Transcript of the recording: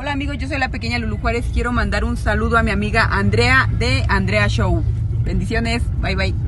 Hola amigos, yo soy la pequeña Lulu Juárez. Quiero mandar un saludo a mi amiga Andrea de Andrea Show. Bendiciones, bye bye.